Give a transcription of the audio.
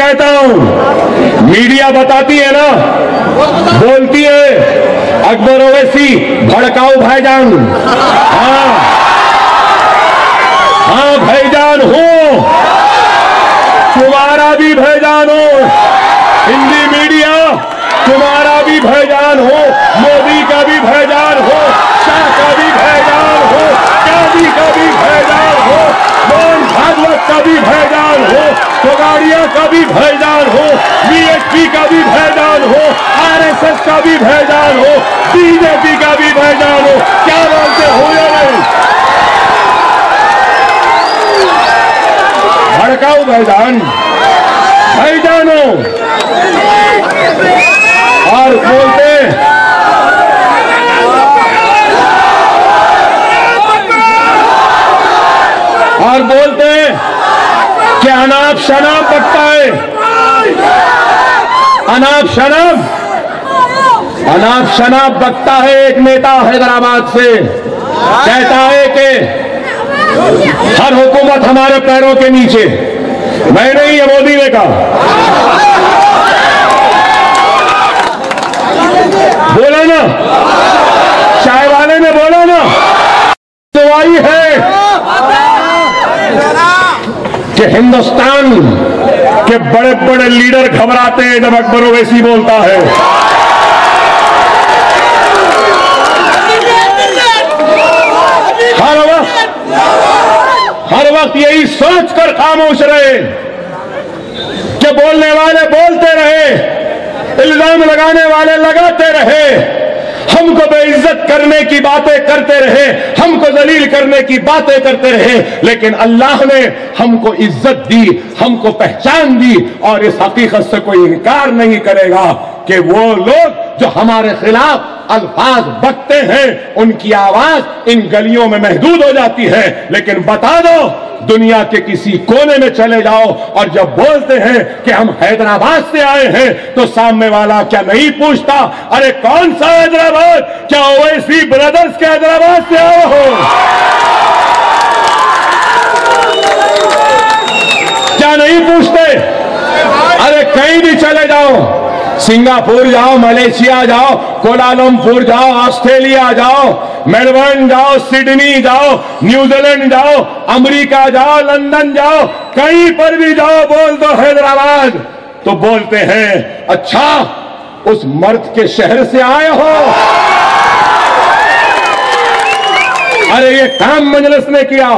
कहता हूँ। मीडिया बताती है ना? बोलती है, अकबर ओवैसी भड़काऊ भाईजान। हाँ। हाँ भाईजान हूँ। तुम्हारा भी भाईजान हो हिंदी मीडिया तुम्हारा भी भाईजान हो मोदी का भी भाईजान हो शाह का भी भाईजान हो गांधी का भी भाईजान हो मोहन भागवत का भी भाईजान हो कोगाड़िया का भी भाईजान हो बीएसपी का भी भाईजान हो आरएसएस का भी भाईजान हो बीजेपी का भी भाईजान हो, क्या बोलते हो या नहीं भड़काऊ भाईजान, भाईजानो। और बोलते और बोलते कि अनाप शनाप बकता है। अनाप शनाप। अनाप शनाप बकता है एक नेता हैदराबाद से। कहता है कि हर हुकूमत हमारे पैरों के नीचे। मैं नहीं, ये मोदी ने कहा। बोला ना? चाय वाले ने बोला ना? दवाई है। कि हिंदुस्तान के बड़े बड़े लीडर घबराते हैं जब अकबर ओवैसी बोलता है। हर वक्त हर वक्त यही सोच कर खामोश रहे कि बोलने वाले बोलते रहे, इल्ज़ाम लगाने वाले लगाते रहे। हमको बेइज्जत करने की बातें करते रहे, हमको जलील करने की बातें करते रहे, लेकिन अल्लाह ने हमको इज़्ज़त दी, हमको पहचान दी, और इस हकीकत से कोई इनकार नहीं करेगा कि वो लोग जो हमारे खिलाफ अल्फाज बकते हैं, उनकी आवाज़ इन गलियों में महदूद हो जाती है। लेकिन बता दो दुनिया के किसी कोने में चले जाओ और जब बोलते हैं कि हम हैदराबाद से आए हैं तो सामने वाला क्या नहीं पूछता? अरे कौन सा हैदराबाद? क्या ओवैसी ब्रदर्स के हैदराबाद से आए हो? क्या नहीं पूछते? अरे कहीं भी चले जाओ। सिंगापुर जाओ, मलेशिया जाओ कोलालमपुर जाओ, ऑस्ट्रेलिया जाओ मेलबर्न जाओ, सिडनी जाओ न्यूजीलैंड जाओ, अमेरिका जाओ, लंदन जाओ, कहीं पर भी जाओ, बोल दो हैदराबाद। तो बोलते हैं अच्छा उस मर्द के शहर से आए हो। अरे, ये काम मजलिस ने किया।